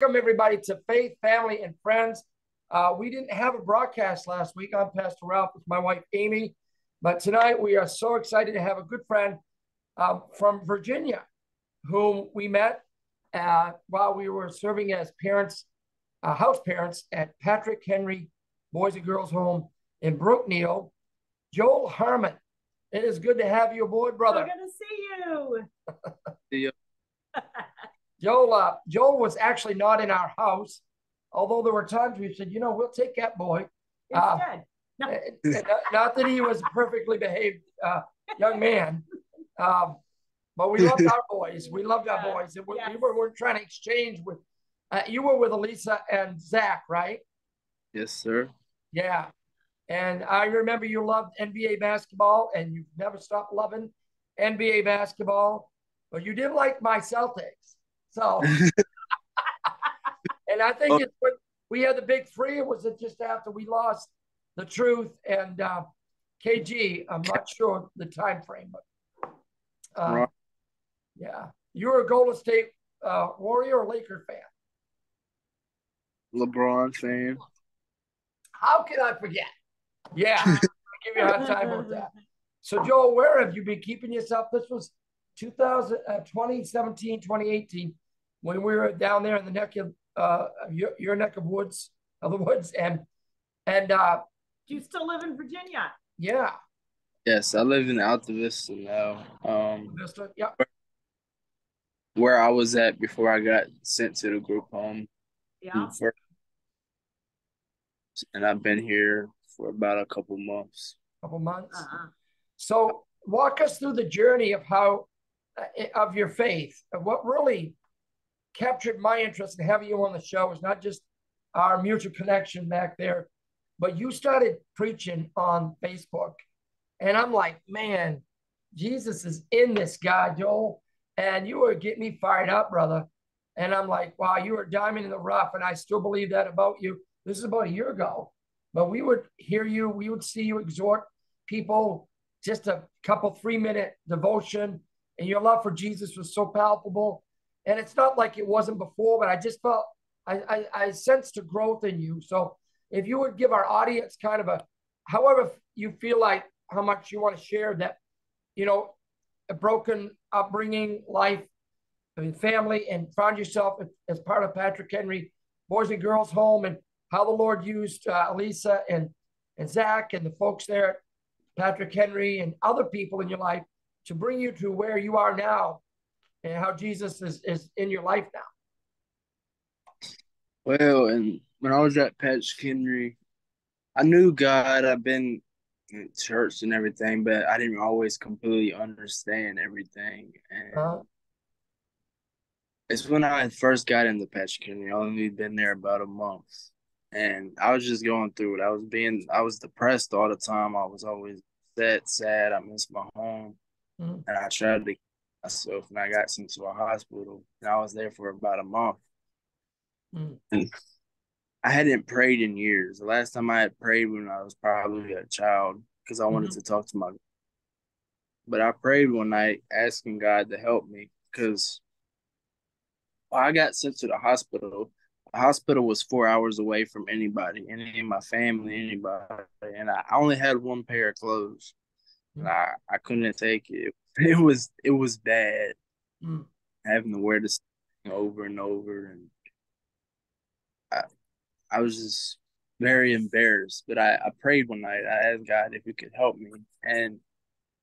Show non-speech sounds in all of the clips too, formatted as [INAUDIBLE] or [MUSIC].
welcome everybody to Faith, Family, and Friends. Uh, we didn't have a broadcast last week. I'm Pastor Ralph with my wife Amy, but tonight we are so excited to have a good friend um, from Virginia, whom we met uh, while we were serving as parents, uh, house parents at Patrick Henry Boys and Girls Home in Brookneal. Joel Harmon, it is good to have you aboard, brother. So good to see you. Joel, uh, Joel was actually not in our house, although there were times we said, you know, we'll take that boy. Uh, no. not, not, that he was a perfectly behaved uh, young man, um, but we loved our boys. We loved our boys. We, yes. we, were, we were trying to exchange with, uh, you were with Elisa and Zach, right? Yes, sir. Yeah. And I remember you loved NBA basketball and you've never stopped loving NBA basketball, but you did like my Celtics. So, [LAUGHS] and I think oh. it's when we had the big three. It was just after we lost the truth and uh, KG. I'm not sure the time frame, but uh, right. yeah, you're a Golden State uh, Warrior or Laker fan? LeBron fan. How can I forget? Yeah, [LAUGHS] I give you a hard time with that. So, Joe, where have you been keeping yourself? This was 2000, uh, 2017, 2018, when we were down there in the neck of uh, your, your neck of woods, [LAUGHS] of the woods, and and uh, do you still live in Virginia? Yeah. Yes, I live in Altavista now. Um, Vista, yeah. Where I was at before I got sent to the group home. Yeah. And I've been here for about a couple months. Couple months. Uh-huh. So walk us through the journey of how uh, of your faith. of What really captured my interest in having you on the show is not just our mutual connection back there, but you started preaching on Facebook. And I'm like, man, Jesus is in this guy, Joel. And you were getting me fired up, brother. And I'm like, wow, you were diamond in the rough. And I still believe that about you. This is about a year ago. But we would hear you, we would see you exhort people, just a couple three minute devotion and your love for Jesus was so palpable. And it's not like it wasn't before, but I just felt I, I, I sensed a growth in you. So if you would give our audience kind of a, however you feel like how much you want to share that, you know, a broken upbringing, life, I mean, family, and found yourself as part of Patrick Henry Boys and Girls Home, and how the Lord used uh, Elisa and and Zach and the folks there at Patrick Henry and other people in your life to bring you to where you are now and how Jesus is, is in your life now? Well, and when I was at Patch Henry, I knew God. I've been in church and everything, but I didn't always completely understand everything. And uh-huh. it's when I first got into Patch Henry. I only been there about a month, and I was just going through it. I was being, I was depressed all the time. I was always sad, sad. I missed my home. Mm-hmm. And I tried to myself and I got sent to a hospital and I was there for about a month. Mm-hmm. And I hadn't prayed in years. The last time I had prayed when I was probably a child because I wanted mm-hmm. to talk to my but I prayed one night asking God to help me because I got sent to the hospital. The hospital was four hours away from anybody, any of my family, anybody, and I only had one pair of clothes. I I couldn't take it. [LAUGHS] It was it was bad mm. having to wear this over and over, and I I was just very embarrassed. But I I prayed one night. I asked God if He could help me, and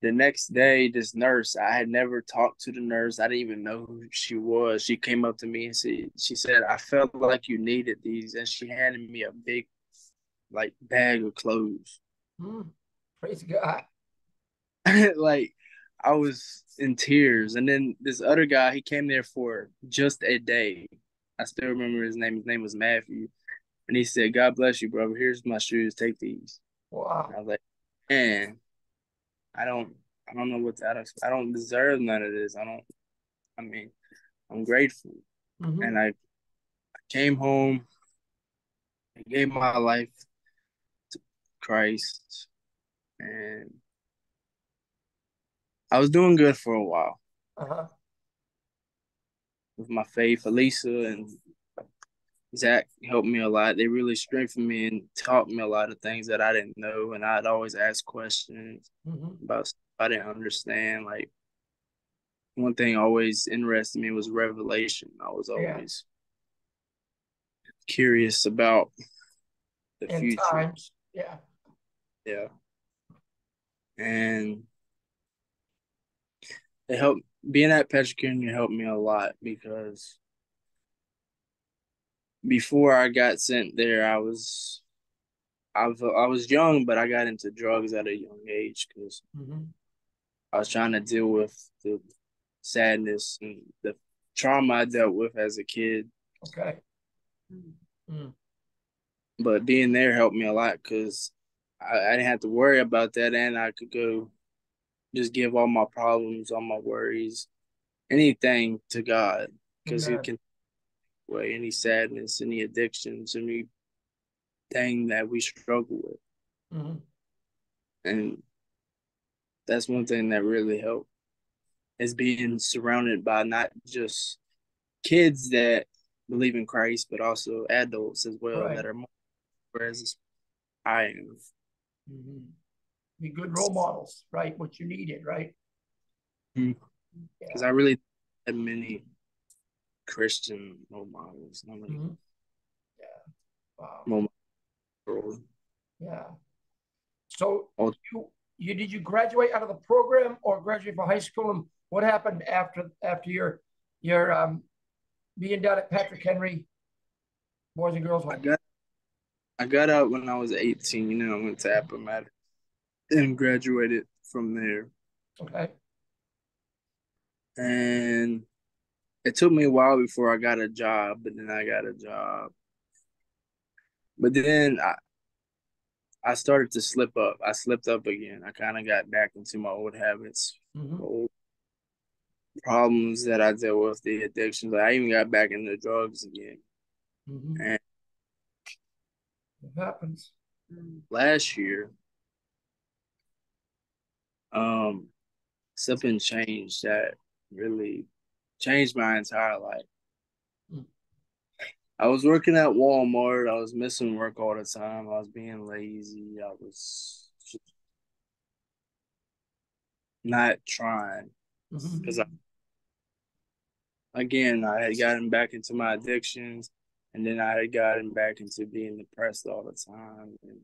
the next day, this nurse I had never talked to the nurse. I didn't even know who she was. She came up to me and said, "She said I felt like you needed these," and she handed me a big like bag of clothes. Mm. Praise God. [LAUGHS] like I was in tears. And then this other guy, he came there for just a day. I still remember his name. His name was Matthew. And he said, God bless you, brother. Here's my shoes. Take these. Wow. And I was like, man, I don't I don't know what to I don't deserve none of this. I don't I mean, I'm grateful. Mm-hmm. And I, I came home, I gave my life to Christ, and I was doing good for a while. Uh-huh. With my faith, Elisa and Zach helped me a lot. They really strengthened me and taught me a lot of things that I didn't know, and I'd always ask questions mm-hmm. about stuff I didn't understand. Like one thing always interested me was revelation. I was always yeah. curious about the In future. Times. Yeah. Yeah. And it helped being at Patrick helped me a lot because before I got sent there, I was I was I was young, but I got into drugs at a young age because mm-hmm. I was trying to deal with the sadness and the trauma I dealt with as a kid. Okay. Mm. But being there helped me a lot because I, I didn't have to worry about that, and I could go just give all my problems, all my worries, anything to God because He can away any sadness, any addictions, any thing that we struggle with. Mm-hmm. And that's one thing that really helped is being surrounded by not just kids that believe in Christ, but also adults as well right. that are more whereas I am. Mm-hmm. Be good role models, right? What you needed, right? Because mm-hmm. yeah. I really had many Christian role models. mm-hmm. Yeah. Wow. Yeah. So oh. you you did you graduate out of the program or graduate from high school and what happened after after your your um being down at Patrick Henry Boys and Girls Home? I got I got out when I was 18 and I went to Appomattox and graduated from there. Okay. And it took me a while before I got a job, but then I got a job. But then I I started to slip up. I slipped up again. I kind of got back into my old habits, mm-hmm. old problems that I dealt with, the addictions. I even got back into drugs again. Mm-hmm. And it happens. Last year, um, something changed that really changed my entire life. Hmm. I was working at Walmart. I was missing work all the time. I was being lazy. I was not trying because mm-hmm. I, again, I had gotten back into my addictions, and then I had gotten back into being depressed all the time, and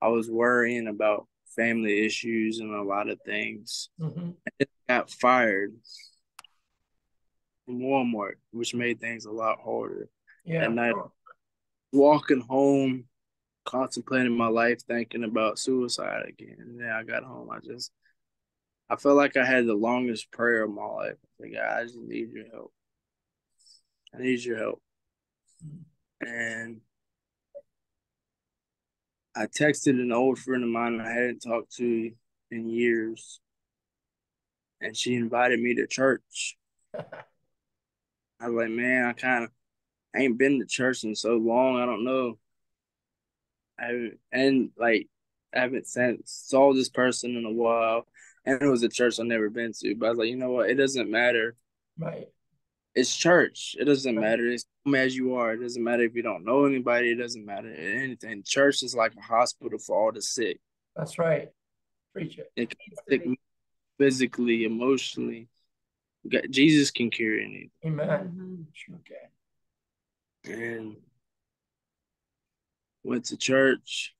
I was worrying about family issues and a lot of things. Mm-hmm. I got fired from Walmart, which made things a lot harder. Yeah. And I walking home, contemplating my life, thinking about suicide again. And then I got home. I just I felt like I had the longest prayer of my life. I like, I just need your help. I need your help. And I texted an old friend of mine I hadn't talked to in years. And she invited me to church. I was like, man, I kind of ain't been to church in so long. I don't know. I and like I haven't seen, saw this person in a while, and it was a church I've never been to. But I was like, you know what? It doesn't matter. Right. It's church. It doesn't matter. It's come as you are. It doesn't matter if you don't know anybody. It doesn't matter anything. Church is like a hospital for all the sick. That's right. Preach it. It can sick physically, emotionally. Jesus can cure anything. Amen. Mm-hmm. Sure can. And went to church,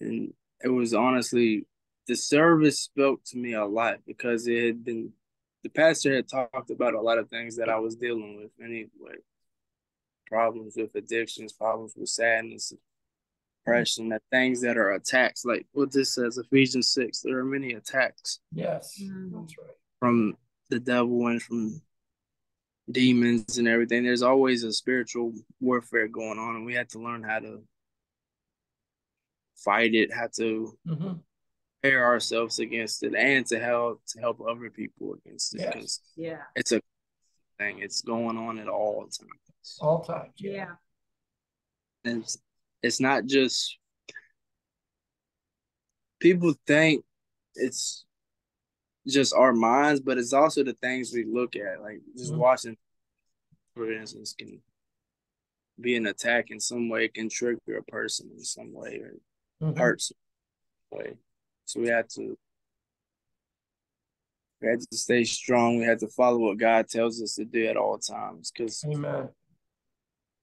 and it was honestly the service spoke to me a lot because it had been the pastor had talked about a lot of things that I was dealing with anyway. Problems with addictions, problems with sadness, depression, the things that are attacks, like what this says, Ephesians 6, there are many attacks. Yes, mm-hmm. that's right from the devil and from demons and everything. There's always a spiritual warfare going on, and we have to learn how to fight it, how to mm-hmm. Prepare ourselves against it, and to help to help other people against it. Yes. Yeah, it's a thing. It's going on at all times. All times. Yeah. And it's, it's not just people think it's just our minds, but it's also the things we look at. Like just mm-hmm. watching, for instance, can be an attack in some way, it can trigger a person in some way or mm-hmm. hurt some way. So we had to we had to stay strong. We had to follow what God tells us to do at all times. Because Amen.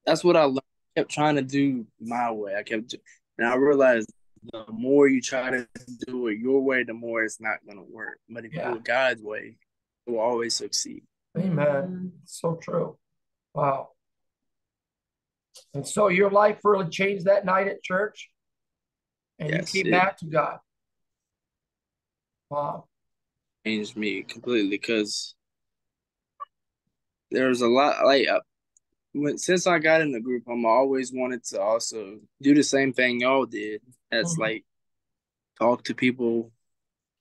That's what I learned. I kept trying to do my way. I kept, and I realized the more you try to do it your way, the more it's not going to work. But if yeah. you do it God's way, it will always succeed. Amen. So true. Wow. And so your life really changed that night at church, and yes, you came back to God. Wow changed me completely because there's a lot like uh, when since I got in the group, I'm always wanted to also do the same thing y'all did. As mm-hmm. like talk to people,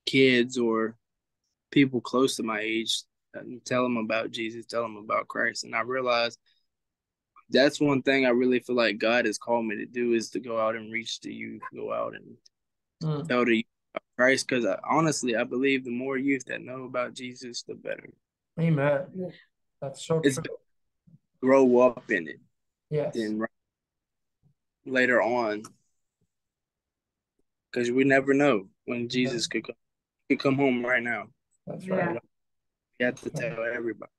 kids or people close to my age, and tell them about Jesus, tell them about Christ. And I realized that's one thing I really feel like God has called me to do is to go out and reach the youth, go out and mm. tell the Christ because honestly, I believe the more youth that know about Jesus, the better. Amen. That's so it's true. Grow up in it. Yes. Then later on, because we never know when Jesus yeah. could come, could come home right now. That's right. You have to tell everybody.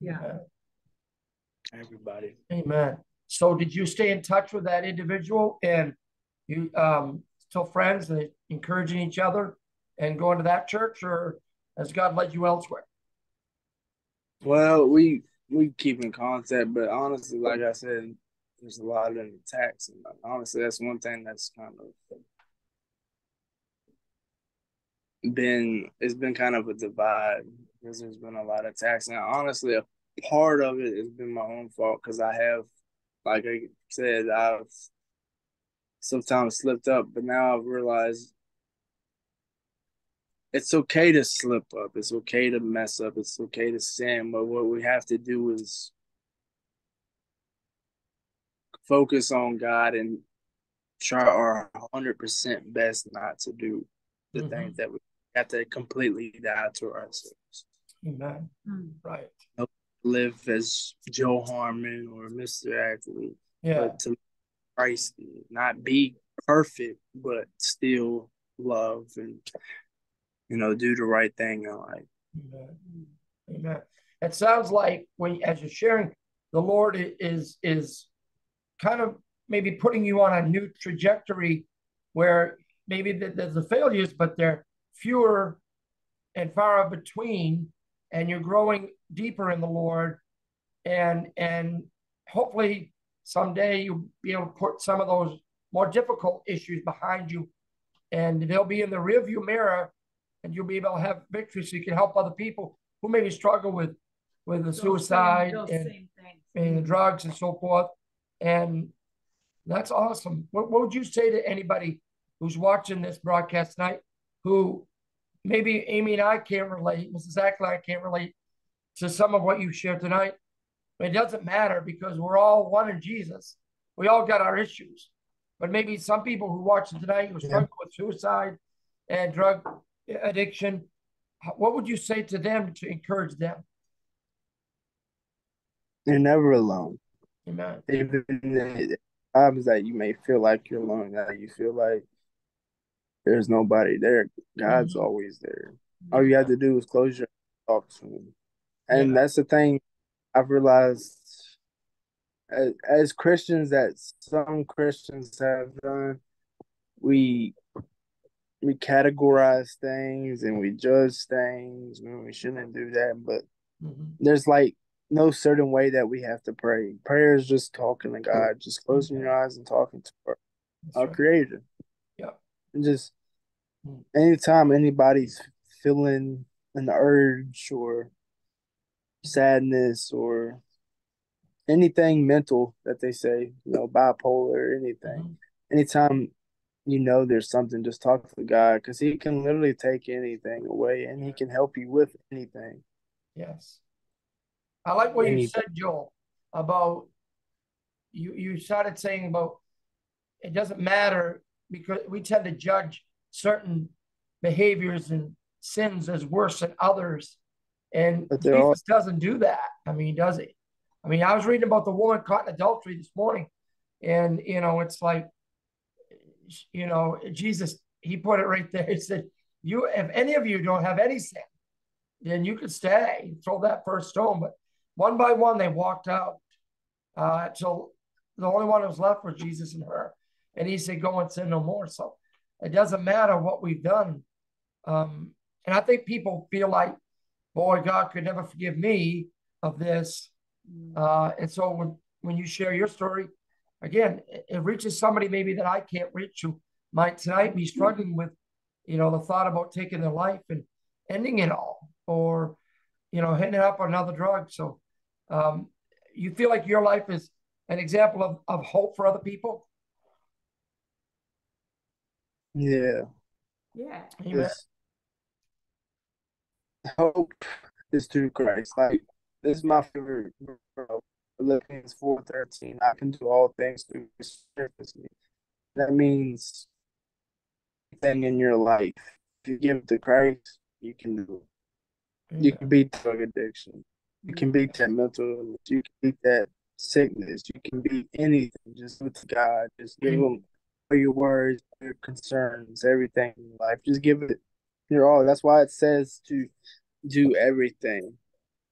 Yeah. Everybody. Amen. So, did you stay in touch with that individual and you um still friends and encouraging each other and going to that church, or has God led you elsewhere? Well, we we keep in contact, but honestly, like I said, there's a lot of attacks, and honestly, that's one thing that's kind of been it's been kind of a divide because there's been a lot of attacks, and honestly, a part of it has been my own fault because I have, like I said, I've sometimes slipped up, but now I've realized it's okay to slip up. It's okay to mess up. It's okay to sin. But what we have to do is focus on God and try our 100% best not to do the mm-hmm. things that we have to completely die to ourselves. Amen. Mm. Right. Live as Joe Harmon or Mr. Ackley. Yeah. But to Christ, not be perfect, but still love and you know do the right thing in life. Amen. Amen. It sounds like when as you're sharing, the Lord is is kind of maybe putting you on a new trajectory where maybe there's the failures, but they're fewer and far between, and you're growing deeper in the Lord, and and hopefully someday you'll be able to put some of those more difficult issues behind you and they'll be in the rearview mirror and you'll be able to have victory so you can help other people who maybe struggle with with the those suicide same, and, and drugs and so forth. And that's awesome. What, what would you say to anybody who's watching this broadcast tonight who maybe amy and i can't relate mrs Ackley, i can't relate to some of what you shared tonight it doesn't matter because we're all one in Jesus. We all got our issues. But maybe some people who watch tonight who struggle yeah. with suicide and drug addiction, what would you say to them to encourage them? You're never alone. Amen. Even times that you may feel like you're alone, that you feel like there's nobody there, God's mm-hmm. always there. All you have to do is close your talk to him. And yeah. that's the thing I've realized as, as Christians that some Christians have done, we we categorize things and we judge things when we shouldn't do that. But mm-hmm. there's like no certain way that we have to pray. Prayer is just talking to God, just closing your eyes and talking to our, our right. Creator. Yeah, and just mm. anytime anybody's feeling an urge or sadness or anything mental that they say, you know, bipolar, anything. Mm-hmm. Anytime you know there's something, just talk to God because He can literally take anything away and He can help you with anything. Yes. I like what anything. you said, Joel, about you you started saying about it doesn't matter because we tend to judge certain behaviors and sins as worse than others and Jesus all... doesn't do that. I mean, does he? I mean, I was reading about the woman caught in adultery this morning, and you know, it's like, you know, Jesus, he put it right there. [LAUGHS] He said, "You, if any of you don't have any sin, then you could stay, throw that first stone." But one by one, they walked out. Uh, so the only one who was left was Jesus and her, and he said, "Go and sin no more." So it doesn't matter what we've done. Um, and I think people feel like, boy, God could never forgive me of this. Mm. Uh, and so when, when you share your story, again, it, it reaches somebody maybe that I can't reach who might tonight be struggling with, you know, the thought about taking their life and ending it all or, you know, hitting it up on another drug. So um, you feel like your life is an example of, of hope for other people? Yeah. Yeah. Amen. Hope is through Christ. Like this is my favorite Philippians four thirteen. I can do all things through Christ me. That means anything in your life. If you give to Christ, you can do it. You can beat drug addiction. You can beat that mental illness. You can beat that sickness. You can beat anything. Just with God. Just give mm. him all your worries, your concerns, everything in life. Just give it your all. That's why it says to do everything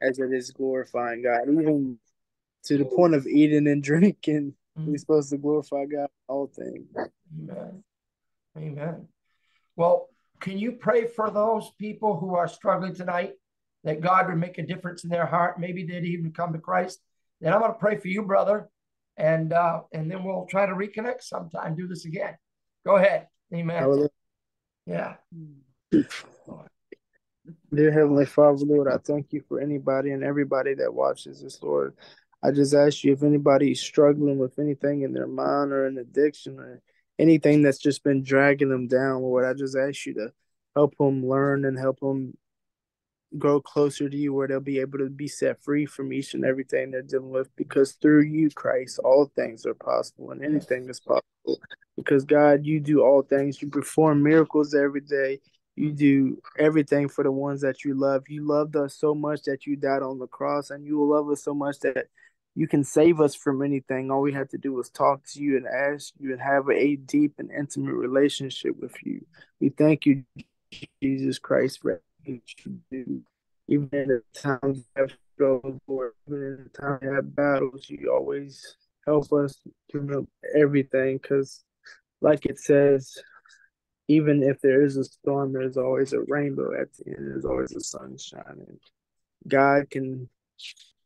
as it is glorifying God. Even to the point of eating and [LAUGHS] drinking, mm-hmm. we're supposed to glorify God all things. Amen. Amen. Well, can you pray for those people who are struggling tonight that God would make a difference in their heart? Maybe they'd even come to Christ. Then I'm going to pray for you, brother, and uh, and then we'll try to reconnect sometime. Do this again. Go ahead. Amen. Yeah. Dear Heavenly Father, Lord, I thank you for anybody and everybody that watches this, Lord. I just ask you if anybody's struggling with anything in their mind or an addiction or anything that's just been dragging them down, Lord, I just ask you to help them learn and help them grow closer to you where they'll be able to be set free from each and everything they're dealing with because through you christ all things are possible and anything is possible. Because god you do all things. You perform miracles every day you do everything for the ones that you love you loved us so much that you died on the cross and you will love us so much that you can save us from anything all we have to do is talk to you and ask you and have a deep and intimate relationship with you we thank you jesus christ for you do. Even in the times have struggles, or even in the times we have battles, you always help us through everything. Because, like it says, even if there is a storm, there's always a rainbow at the end. There's always a sun shining. God can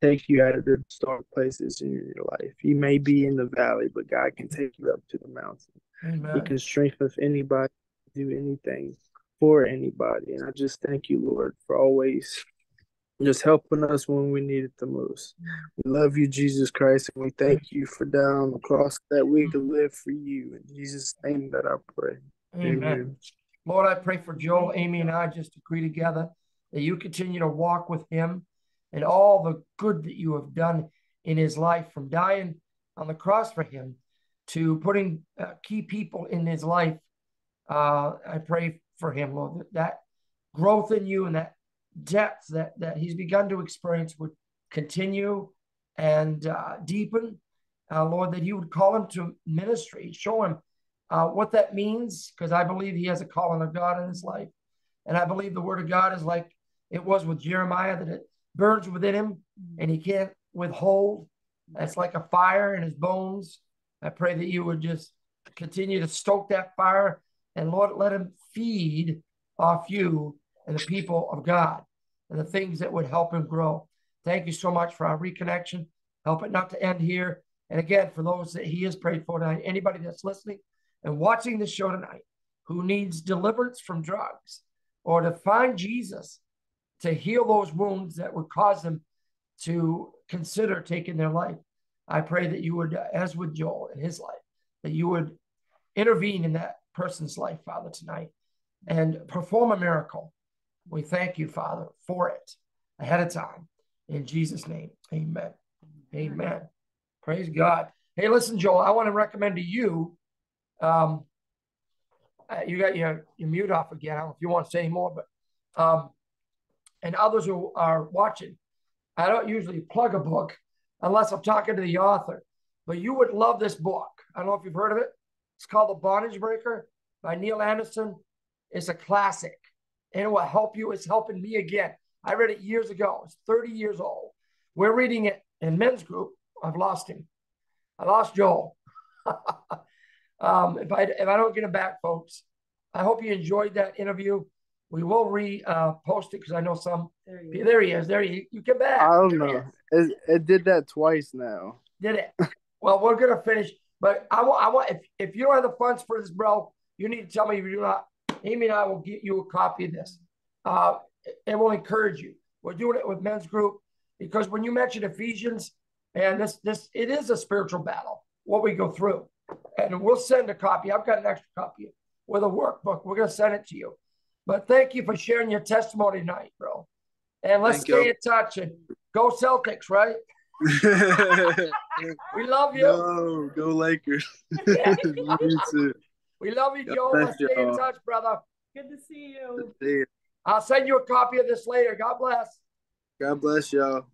take you out of the dark places in your life. You may be in the valley, but God can take you up to the mountain. Amen. He can strengthen anybody, do anything for anybody. And I just thank you, Lord, for always just helping us when we need it the most. We love you, Jesus Christ, and we thank you for down on the cross that we can live for you. In Jesus' name that I pray. Amen. Amen. Lord, I pray for Joel, Amy, and I just agree together that you continue to walk with him and all the good that you have done in his life from dying on the cross for him to putting uh, key people in his life. Uh, I pray for him, Lord, that, that growth in you and that depth that, that he's begun to experience would continue and uh, deepen. Uh, Lord, that you would call him to ministry, show him uh, what that means, because I believe he has a calling of God in his life. And I believe the word of God is like it was with Jeremiah, that it burns within him and he can't withhold. That's like a fire in his bones. I pray that you would just continue to stoke that fire and Lord, let him feed off you and the people of God and the things that would help him grow. Thank you so much for our reconnection. Help it not to end here. And again, for those that he has prayed for tonight, anybody that's listening and watching this show tonight who needs deliverance from drugs or to find Jesus to heal those wounds that would cause them to consider taking their life, I pray that you would, as with Joel in his life, that you would intervene in that person's life, Father, tonight and perform a miracle. We thank you, Father, for it ahead of time. In Jesus' name, amen. Amen. Praise God. Hey, listen, Joel, I want to recommend to you. Um, uh, you got your, your mute off again. I don't know if you want to say any more, but um, and others who are watching, I don't usually plug a book, unless I'm talking to the author. But you would love this book. I don't know if you've heard of it. It's called The Bondage Breaker by Neil Anderson. It's a classic and it will help you. It's helping me again. I read it years ago. It's 30 years old. We're reading it in men's group. I've lost him. I lost Joel. [LAUGHS] um, if I if I don't get him back, folks, I hope you enjoyed that interview. We will re uh, post it because I know some. There he, there he is. There he. You come back. I don't know. It, it did that twice now. Did it? well, we're gonna finish. But I want. I want. If if you don't have the funds for this, bro, you need to tell me if you do not. Amy and I will get you a copy of this. Uh, it will encourage you. We're doing it with men's group because when you mention Ephesians, and this this it is a spiritual battle what we go through, and we'll send a copy. I've got an extra copy with a workbook. We're gonna send it to you. But thank you for sharing your testimony tonight, bro. And let's thank stay you. in touch and go Celtics, right? [LAUGHS] we love you. No, go Lakers. [LAUGHS] [LAUGHS] we love you, Joe. Let's stay in touch, brother. Good to see you. Good to see you. I'll send you a copy of this later. God bless. God bless y'all.